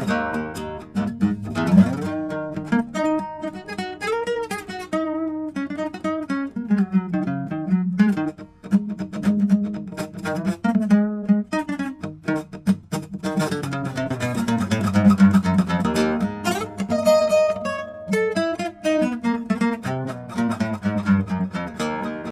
ね。